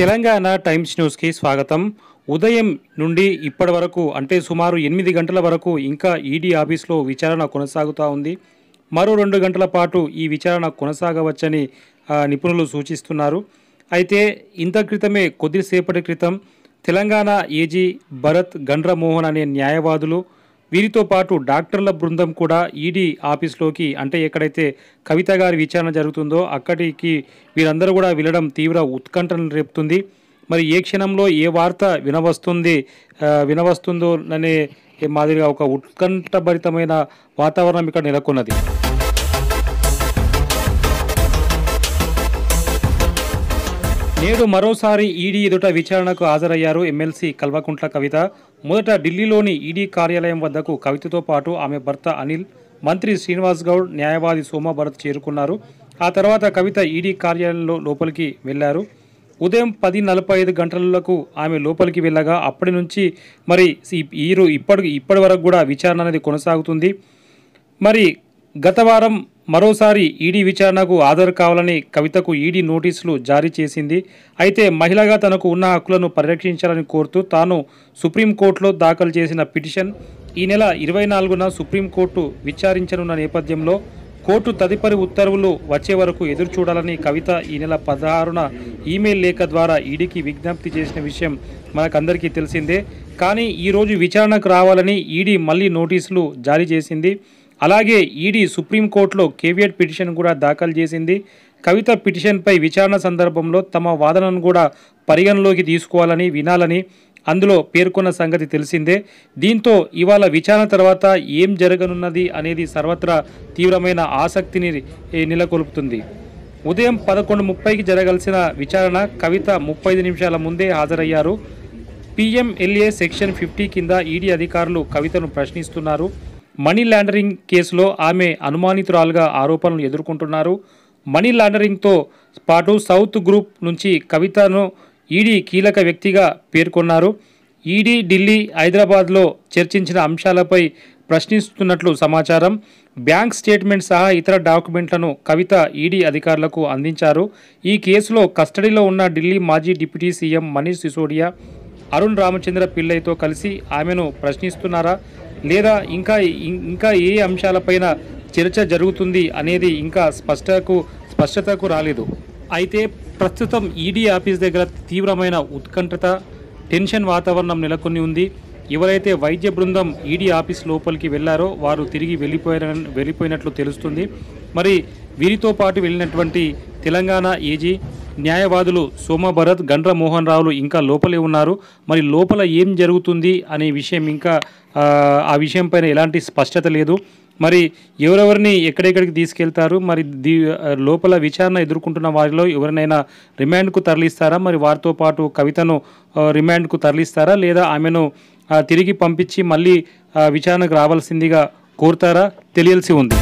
Telangana times న్యూస్కి స్వాగతం. ఉదయం నుండి ఇప్పటి వరకు అంటే సుమారు ఎనిమిది గంటల వరకు ఇంకా ఈడీ ఆఫీస్లో విచారణ కొనసాగుతూ ఉంది. మరో రెండు గంటల పాటు ఈ విచారణ కొనసాగవచ్చని నిపుణులు సూచిస్తున్నారు. అయితే ఇంత క్రితమే కొద్దిసేపటి క్రితం తెలంగాణ ఏజీ భరత్ గండ్రమోహన్ అనే న్యాయవాదులు వీరితో పాటు డాక్టర్ల బృందం కూడా ఈడీ ఆఫీస్లోకి అంటే ఎక్కడైతే కవిత గారి విచారణ జరుగుతుందో అక్కడికి వీరందరూ కూడా వెళ్ళడం తీవ్ర ఉత్కంఠను రేపుతుంది. మరి ఏ క్షణంలో ఏ వార్త వినవస్తుంది వినవస్తుందో అనే మాదిరిగా ఒక ఉత్కంఠభరితమైన వాతావరణం ఇక్కడ నెలకొన్నది. నేడు మరోసారి ఈడీ ఎదుట విచారణకు హాజరయ్యారు ఎమ్మెల్సీ కల్వకుంట్ల కవిత. మొదట ఢిల్లీలోని ఈడీ కార్యాలయం వద్దకు కవితతో పాటు ఆమె భర్త అనిల్ మంత్రి శ్రీనివాస్ గౌడ్ న్యాయవాది సోమభరత్ చేరుకున్నారు. ఆ తర్వాత కవిత ఈడీ కార్యాలయంలో లోపలికి వెళ్ళారు. ఉదయం పది నలభై ఐదు గంటలకు ఆమె లోపలికి వెళ్ళగా అప్పటి నుంచి మరి ఈరు ఇప్పటి ఇప్పటి వరకు కూడా విచారణ అనేది కొనసాగుతుంది. మరి గత వారం మరోసారి ఈడీ విచారణకు హాజరు కావాలని కవితకు ఈడీ నోటీసులు జారీ చేసింది. అయితే మహిళగా తనకు ఉన్న హక్కులను పరిరక్షించాలని కోరుతూ తాను సుప్రీంకోర్టులో దాఖలు చేసిన పిటిషన్ ఈ నెల ఇరవై నాలుగున సుప్రీంకోర్టు విచారించనున్న నేపథ్యంలో కోర్టు తదుపరి ఉత్తర్వులు వచ్చే వరకు ఎదురు చూడాలని కవిత ఈ నెల పదహారున ఈమెయిల్ లేఖ ద్వారా ఈడీకి విజ్ఞప్తి చేసిన విషయం మనకందరికీ తెలిసిందే. కానీ ఈరోజు విచారణకు రావాలని ఈడీ మళ్ళీ నోటీసులు జారీ చేసింది. అలాగే ఈడీ సుప్రీంకోర్టులో కేవియట్ పిటిషన్ కూడా దాఖలు చేసింది. కవిత పిటిషన్పై విచారణ సందర్భంలో తమ వాదనను కూడా పరిగణలోకి తీసుకోవాలని వినాలని అందులో పేర్కొన్న సంగతి తెలిసిందే. దీంతో ఇవాళ విచారణ తర్వాత ఏం జరగనున్నది అనేది సర్వత్రా తీవ్రమైన ఆసక్తిని నెలకొల్పుతుంది. ఉదయం పదకొండు ముప్పైకి జరగాల్సిన విచారణ కవిత ముప్పై నిమిషాల ముందే హాజరయ్యారు. పిఎంఎల్ఏ సెక్షన్ ఫిఫ్టీ కింద ఈడీ అధికారులు కవితను ప్రశ్నిస్తున్నారు. మనీ లాండరింగ్ కేసులో ఆమె అనుమానితురాలుగా ఆరోపణలు ఎదుర్కొంటున్నారు. మనీ లాండరింగ్తో పాటు సౌత్ గ్రూప్ నుంచి కవితను ఈడీ కీలక వ్యక్తిగా పేర్కొన్నారు. ఈడీ ఢిల్లీ హైదరాబాద్లో చర్చించిన అంశాలపై ప్రశ్నిస్తున్నట్లు సమాచారం. బ్యాంక్ స్టేట్మెంట్ సహా ఇతర డాక్యుమెంట్లను కవిత ఈడీ అధికారులకు అందించారు. ఈ కేసులో కస్టడీలో ఉన్న ఢిల్లీ మాజీ డిప్యూటీ సీఎం మనీష్ సిసోడియా అరుణ్ రామచంద్ర పిల్లయ్యతో కలిసి ఆమెను ప్రశ్నిస్తున్నారా? లేదా ఇంకా ఇంకా ఏ అంశాలపైన చర్చ జరుగుతుంది అనేది ఇంకా స్పష్టకు స్పష్టతకు రాలేదు. అయితే ప్రస్తుతం ఈడీ ఆఫీస్ దగ్గర తీవ్రమైన ఉత్కంఠత టెన్షన్ వాతావరణం నెలకొని ఉంది. ఎవరైతే వైద్య బృందం ఈడీ ఆఫీస్ లోపలికి వెళ్ళారో వారు తిరిగి వెళ్ళిపోయిన వెళ్ళిపోయినట్లు తెలుస్తుంది. మరి వీరితో పాటు వెళ్ళినటువంటి తెలంగాణ ఏజీ న్యాయవాదులు సోమభరత్ గండ్ర మోహన్ రావులు ఇంకా లోపలే ఉన్నారు. మరి లోపల ఏం జరుగుతుంది అనే విషయం ఇంకా ఆ, విషయంపైన విషయం పైన ఎలాంటి స్పష్టత లేదు. మరి ఎవరెవరిని ఎక్కడెక్కడికి తీసుకెళ్తారు? మరి దీ లోపల విచారణ ఎదుర్కొంటున్న వారిలో ఎవరినైనా రిమాండ్కు తరలిస్తారా? మరి వారితో పాటు కవితను రిమాండ్కు తరలిస్తారా? లేదా ఆమెను తిరిగి పంపించి మళ్ళీ విచారణకు రావాల్సిందిగా కోరుతారా? తెలియాల్సి ఉంది.